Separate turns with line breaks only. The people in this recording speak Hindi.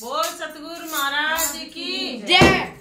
बोल सतगुरु महाराज की।
जय।